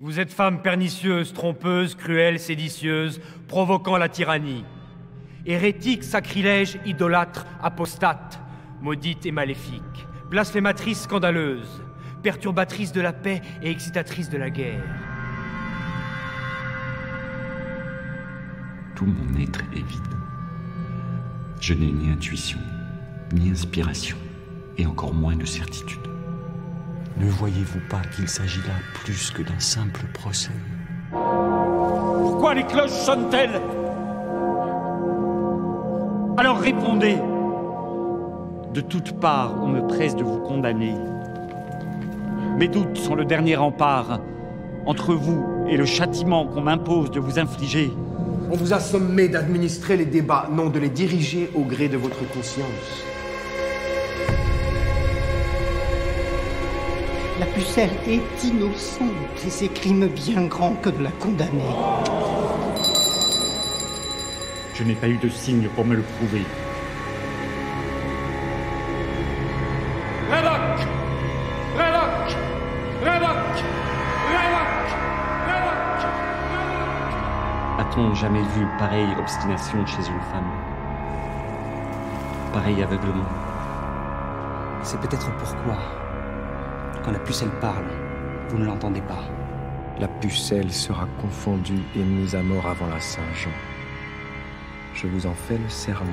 Vous êtes femme pernicieuse, trompeuse, cruelle, séditieuse, provoquant la tyrannie. Hérétique, sacrilège, idolâtre, apostate, maudite et maléfique, blasphématrice scandaleuse, perturbatrice de la paix et excitatrice de la guerre. Tout mon être est vide. Je n'ai ni intuition, ni inspiration, et encore moins de certitude. Ne voyez-vous pas qu'il s'agit là plus que d'un simple procès? Pourquoi les cloches sonnent-elles? Alors répondez De toutes parts, on me presse de vous condamner. Mes doutes sont le dernier rempart entre vous et le châtiment qu'on m'impose de vous infliger. On vous a sommé d'administrer les débats, non de les diriger au gré de votre conscience. La pucelle est innocente. Et ses crimes bien grands que de la condamner. Je n'ai pas eu de signe pour me le prouver. Révoque. Révoque. Révoque. Révoque. Révoque. A-t-on jamais vu pareille obstination chez une femme? Pareil aveuglement. C'est peut-être pourquoi, quand la pucelle parle, vous ne l'entendez pas. La pucelle sera confondue et mise à mort avant la Saint-Jean. Je vous en fais le serment.